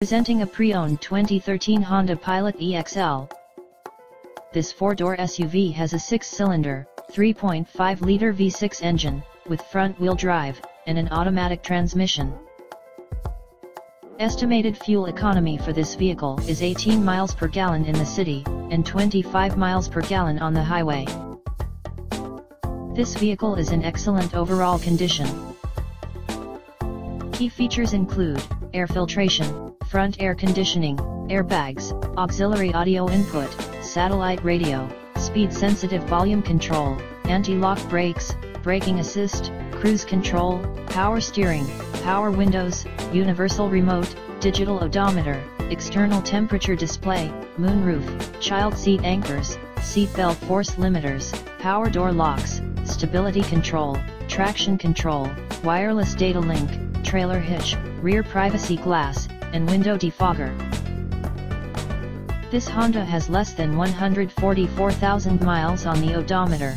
Presenting a pre-owned 2013 Honda Pilot EXL. This four-door SUV has a six-cylinder, 3.5-liter V6 engine, with front-wheel drive, and an automatic transmission. Estimated fuel economy for this vehicle is 18 miles per gallon in the city, and 25 miles per gallon on the highway. This vehicle is in excellent overall condition. Key features include, air filtration, front air conditioning, airbags, auxiliary audio input, satellite radio, speed-sensitive volume control, anti-lock brakes, braking assist, cruise control, power steering, power windows, universal remote, digital odometer, external temperature display, moonroof, child seat anchors, seat belt force limiters, power door locks, stability control, traction control, wireless data link, trailer hitch, rear privacy glass, and window defogger. This Honda has less than 144,000 miles on the odometer.